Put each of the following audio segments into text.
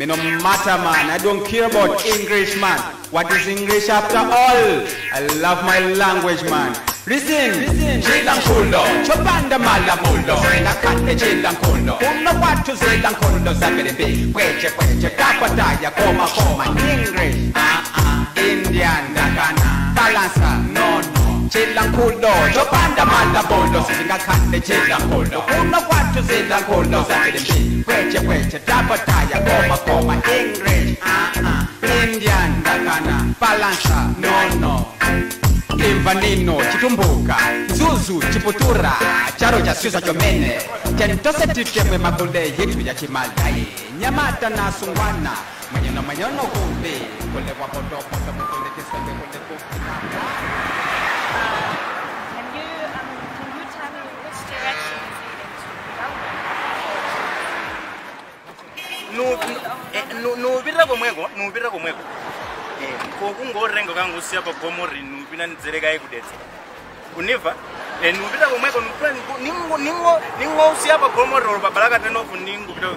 Me no matter man, I don't care about English man. What is English after all? I love my language man. Listen, chilankulo, chopanda malamulo, nakate chilankulo, uno kwatu zilankulo, sabiribi, kweche kweche, kapataya, koma koma, English, ah ah, Indian, dakana, chila nkhulo lobanda malabolo singakhande chila nkhulo kuno kwathu zila nkhulo saselemshini kweche kweche dabotaya koma koma english uh -uh. indian ndakana balansa nono kimva nino chitumbuka zuzu chiputura charo cha siuza chomene tentose titemwe magule yetu ya chimalai nyamata na sungwana mwenyeno mwenyeno kumbi kulewa potopoto mukulekesa nupirira komweko eh, kokungorrenga kangusiya pagomo rinupinanidzirekai kudetsa unibva eh, nupirira komweko ningosiya pagomo roro pabalakatenofu ningupita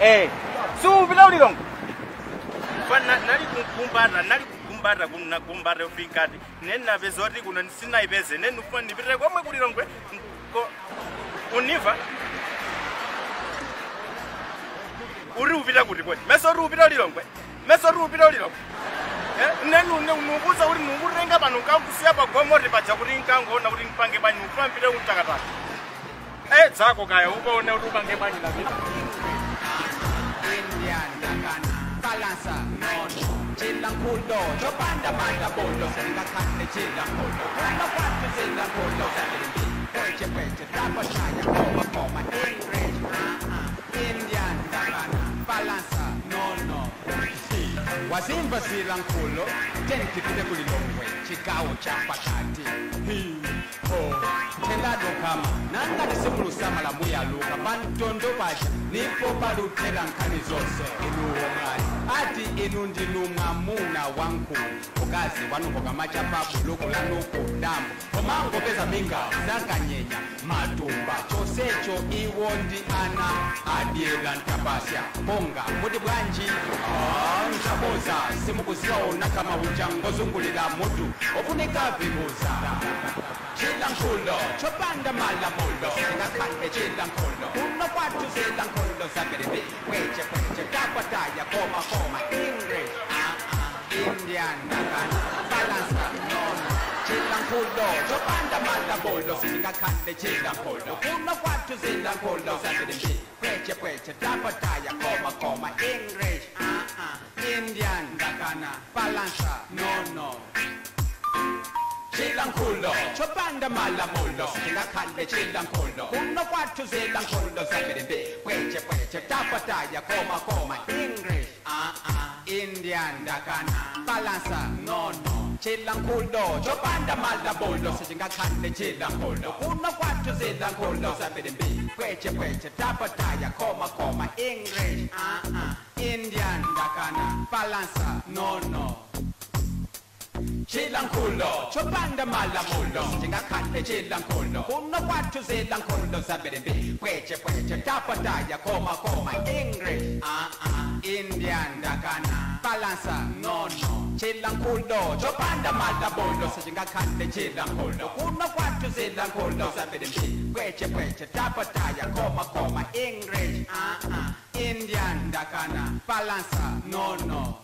eh, suupita ulilongo nali kukumbarra nali kukumbarra kumbarra ufikati nenaveza kuti kuno ndisinayipeze nenufuna ndipirire komwe kulilongwe unibva uri upita kuti kwai meso eh, ri upita ulilongwe meso ri upita ulilongwe nne nukuza kuti nukurenga panhu kankusiya pagomori paja kuti nkangoona kuti nkupange banyi ukufambire untakataka e eh, dzako kaya ukaone kuti upange banyi napita Balancer, no, chilla culo, yo panda panda bolo, senga carne chilla culo, la parte chilla culo, peche peche, tapa shaya, coma coma, wazimva zilankulo tentikite kulilongwe chigawo cha pakati tendadokama nanga tisimulusa malamu yaluka pandondobasha nipo paluthela nkhani zonse iluwo mali ati inu ndinumwamuna wankulu ukazi wanuko kamachapapu luku lanuku dambo omangopeza mingawo zanganyenya matumba chosecho iwo ndi ana. Adyela ntapasya bonga muti bwanji? Ah, Nchaboza simukuziwa ona kama ucha ngozungulira mutu ofuneka vibuza chilankulo chopanda malamulo singakhande chilankulo kuno kwathu zilankulo zabiribi kweche kweche takwataya koma koma english ah ah. Indian nakana balansa nono chilankulo chopanda malamulo singakhande chilankulo kuno kwathu zilankulo zabiribi kweche kweche takwataya koma koma english ah ah. Indian nakana balansa nono chilankulo chopanda malamulo singakhande chilankulo kuno kwathu zilankulo zabiribi kweche kweche tapataya koma koma english. Ah ah indian dakana. Balansa nono chilankulo chopanda malamulo singakhande chilankulo kuno kwathu zilankulo zabiribi kweche kweche tapataya koma koma english. Ah ah. Indian dakana. Balansa chilankulo. Chopanda malamulo. Singakhande chilankulo. Kuno kwathu zilankulo zabiribi kweche kweche tapataya koma koma. English ah ah. Indian dakana balansa nono chilankulo. Chopanda malamulo. Singakhande chilankulo. Kuno kwathu zilankulo zabiribi kweche kweche tapataya koma koma. English ah ah. Indian dakana balansa nono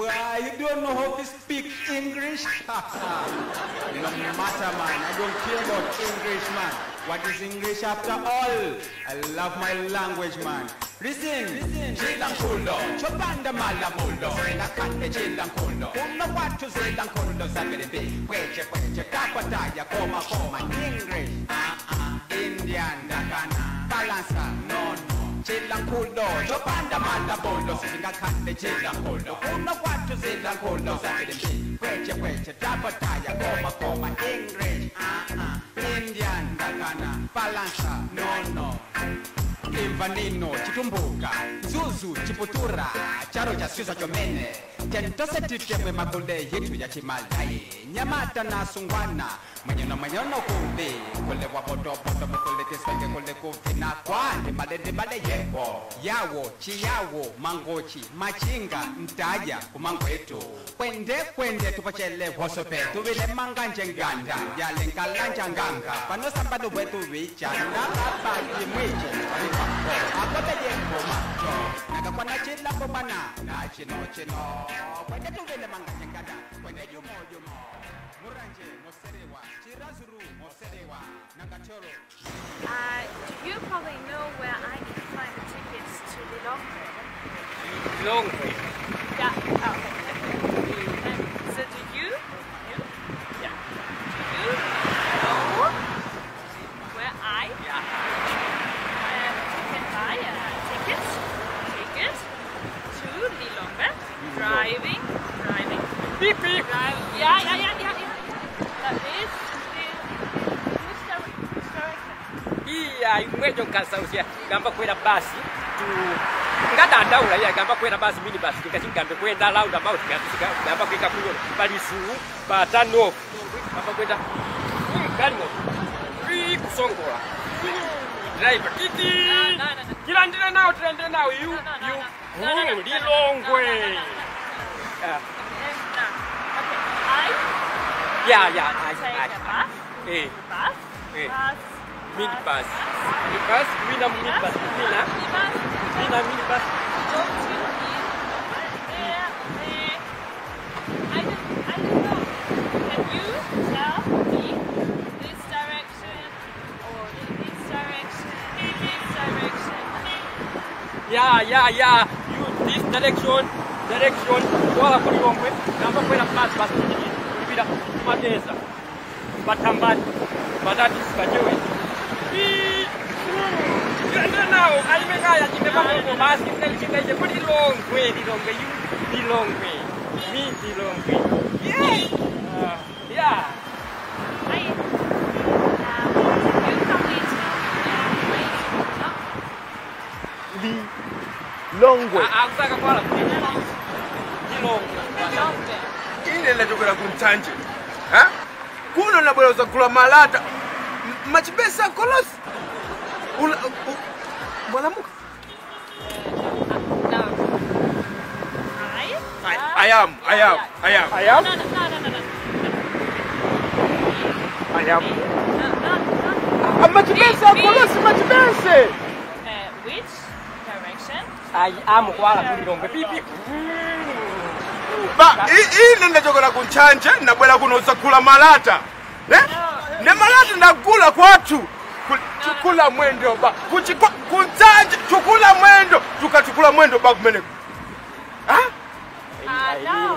Boy, you don't know how to speak English? no matter, man. I don't care about English, man. What is English after all? I love my language, man. Listen, chilankulo, chopanda malamulo, nakande chilankulo, uno kwatu zilankulo zabiribi, kweche kweche, kapataya, koma koma, English, ah ah, Indian, dakana, balansa, no no. chilankulo chopanda malamulo singakhande chilankulo kuno kwathu zilankulo zabiribi kweche kweche tapataya koma koma english. Ah indian dakana balansa no no imvanino chitumbuka nzuzu chiputura. Charo cha chomene tento setityemwe makunde yitu ya Himalaya nyamata na sungwana manyono manyono kumbi kule wa boto boto mukule tiswenge kule kuvina kwale malende male yepo yawo chiyawo mangochi machinga ntaja kumangwetu kwende kwende tupochele hosope tuvile manga njenganda yale nkalanja nganga panosambano bwetu wicha nalabati mwiche nakakwana chilambo mana na chino chino kwende tuvile manganje nganda kwende yumo yumo muranje moserewa chirazuru moserewa nakachoro Uh, do you probably know where I can find the tickets to Lilongwe? Longway. Yeah. Oh, okay. kya gamba kwera basi tu. Ngata ndaula ya gamba kwera basi mini basi kikachi gambe kwenda laut, about kabisa gamba kwika kunyo bali su patano gamba kwenda. Kalimo ri kusongola. Driver titi kilandira nao tilandira nao you you lilongwe. Yeah, yeah, I, I, I, I, I, I, I, I, I, I, I, eh Bus. Eh. Bus. Mini bus, bus. Mini bus, mina mini bus, mina, Minibus. mina mini bus. Go to the there, there. I don't, I don't know. Can you tell me this direction or this direction, this direction? Yeah, yeah, yeah. You this direction, direction. Wala kulilongwe. Namba kwenda bus bus kiji. Kulibira mateza. Batambani. Batati sibajewe. Kuna alimekhaya chimepangoko kula malata machipesa kolosi No. I? I- I am, I am. I am. I am. No, no, no, no, no, no. I am. No, no, no. amachipesa Me- kolosi Uh, which direction? I am kwala kulilongwe. Pipi. ba i- ine ndachokera kumtanje nabwera kuno uzagula malata Eh? ne malata ndagula kwathu. Ku- tukula mwendo ba kumtanje tukula mwendo tukatukula mwendo ba kumeneko ha? Uh, no,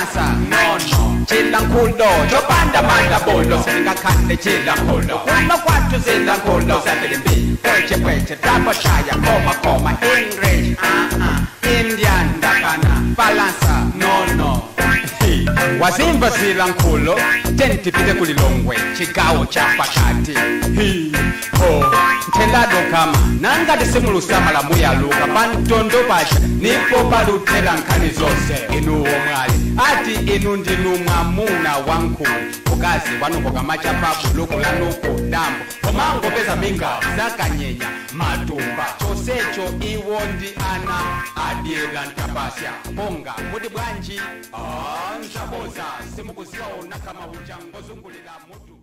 chopanda mala balansa nono chilankulo chopanda mandabolo singakhande chilankulo kuma kwathu zilankulo sabilimbi kweche kweche tapashaya koma koma english. -uh. wazimba zila nkhulo tentifike kulilongwe cigawo ca pakati hiho nthendadokhama nangati simulusa malamu yaluka pantondo pasha nipo paluthela nkhani zonse inuwo mwali ati inu ndinu mwamuna wa nkhulo ukazi wanuko machapapu luku lanuku dambo komangopeza mingawo zakanyenya matumba. Chosecho iwo ndi ana adyela ntabasya ponga kuti bwanji. Nzaboza simukuziona kama uchangozungulira mutu